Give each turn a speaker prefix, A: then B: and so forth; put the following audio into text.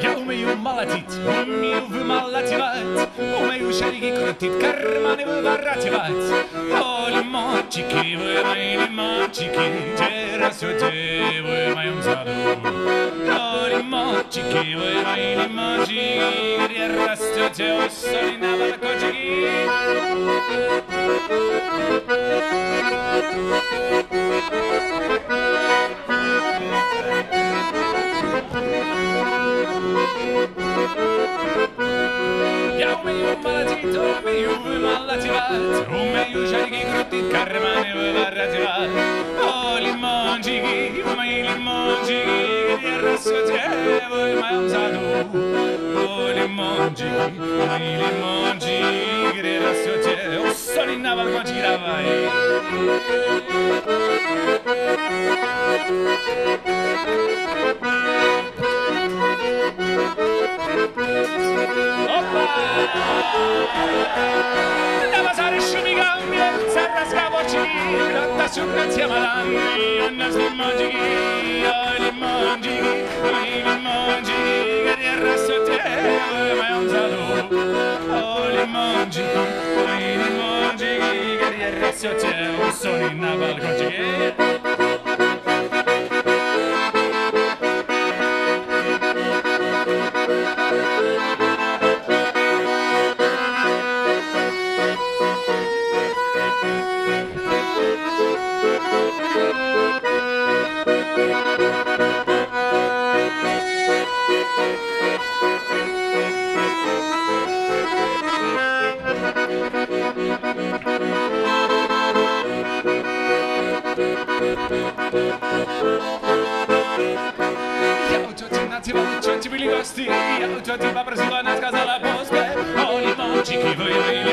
A: Ja malatit, umeju wymalatiwać, umeju szeligi krutit, karmany wywaratiwać. O limonciki, we moje limonciki, teraz o te, we mają zadum. O limonciki, we moje. Thank you. jumalativat, umeyu shaigi krutit karmane varativat. O limonjigi, umay limonjigi, yarasute voy mayam sadu. O limonjigi, umay limonjigi, yarasute, o solina valgonjira vai. Thank you. Damazar shumiga umyam sarraska bochini Ratta sunnan siamadan Annas limanjigi Limanjigi Limanjigi Gari arrasute Mayam zalu Limanjigi Limanjigi Gari arrasute Usoni na balkonjigi Я у тети Нати, у тети были гости, я у тети попросила, она сказала после. О, лимончики, вы мои